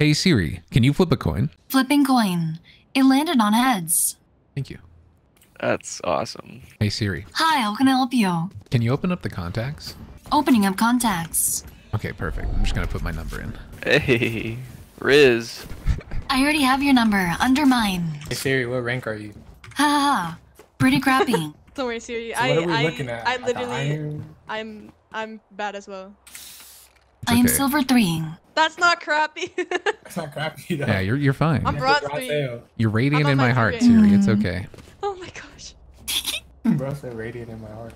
Hey Siri, can you flip a coin? Flipping coin. It landed on heads. Thank you. That's awesome. Hey Siri, Hi, how can I help you? can you open up the contacts? Opening up contacts. Okay, perfect. I'm just gonna put my number in. Hey, Riz. I already have your number under mine. Hey Siri, what rank are you? Ha ha ha. Pretty crappy. Don't worry, Siri. So I, what are we I, looking at? I literally. I'm, I'm bad as well. I am okay. silver three. That's not crappy. That's not crappy though. Yeah, you're you're fine. I'm That's brought what I three. You're radiant in my my heart, period? Siri. It's okay. oh my gosh. Bro, so radiant in my heart.